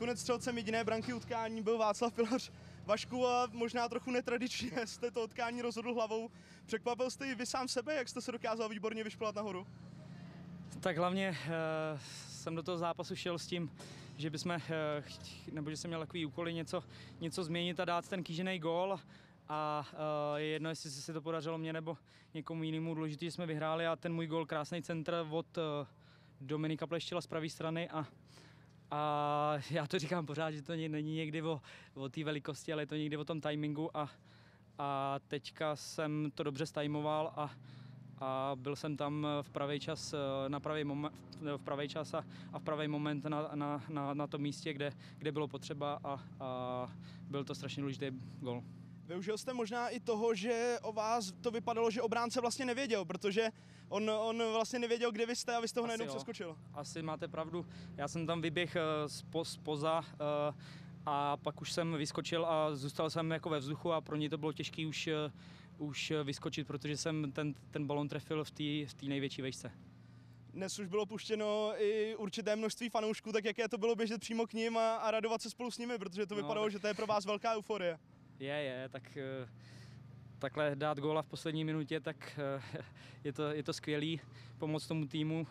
Konec střelcem jediné branky utkání byl Václav Pilař. Vašku a možná trochu netradičně jste to utkání rozhodl hlavou. Překvapil jste i vy sám sebe, jak jste se dokázal výborně vyšplhat nahoru? Tak hlavně uh, jsem do toho zápasu šel s tím, že bychom, uh, nebo že jsem měl takový úkoly něco, něco změnit a dát ten kýžený gól a uh, je jedno, jestli se to podařilo mě nebo někomu jinému. Důležitý, že jsme vyhráli a ten můj gol, krásný centr od uh, Dominika Pleštila z pravé strany a a já to říkám pořád, že to není někdy o, o té velikosti, ale je to někdy o tom timingu a, a teďka jsem to dobře stajmoval a, a byl jsem tam v pravý čas, na pravý moment, v pravý čas a, a v pravý moment na, na, na, na tom místě, kde, kde bylo potřeba a, a byl to strašně důležitý gol. Využil jste možná i toho, že o vás to vypadalo, že obránce vlastně nevěděl, protože on, on vlastně nevěděl, kde vy jste a vy jste ho najednou přeskočil. Asi máte pravdu. Já jsem tam vyběh spo, spoza uh, a pak už jsem vyskočil a zůstal jsem jako ve vzduchu a pro ně to bylo těžké už, uh, už vyskočit, protože jsem ten, ten balon trefil v té v největší vejšce. Dnes už bylo puštěno i určité množství fanoušků, tak jaké to bylo běžet přímo k ním a, a radovat se spolu s nimi, protože to no, vypadalo, tak... že to je pro vás velká euforie. Je, je, tak eh, takhle dát góla v poslední minutě, tak eh, je to, je to skvělý pomoct tomu týmu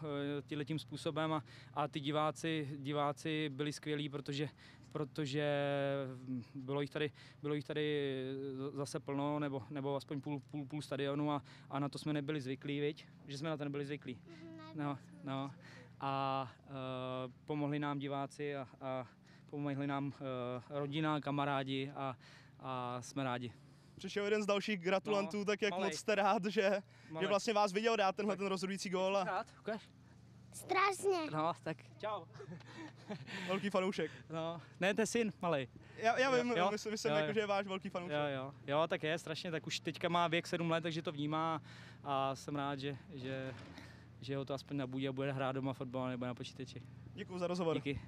eh, tím způsobem a, a ty diváci, diváci byli skvělí, protože, protože bylo jich tady, bylo jich tady zase plno, nebo, nebo aspoň půl, půl, půl stadionu a, a na to jsme nebyli zvyklí, viď? že jsme na to nebyli zvyklí. No, no. A uh, pomohli nám diváci a, a pomohli nám uh, rodina, kamarádi a, a jsme rádi. Přišel jeden z dalších gratulantů, no, tak jak malej. moc jste rád, že, že vlastně vás viděl dát tenhle ten rozhodující gól. A... Rád, ukáž. Strašně. No, tak čau. velký fanoušek. No, ne, to je syn, malý. Já, já vím, jo, myslím, myslím jo, jako, jo. že je váš velký fanoušek. Jo, jo, jo, tak je strašně, tak už teďka má věk 7 let, takže to vnímá a jsem rád, že, že, že ho to aspoň nabudí a bude hrát doma fotbal nebo na počítači. Děkuji za rozhovor. Díky.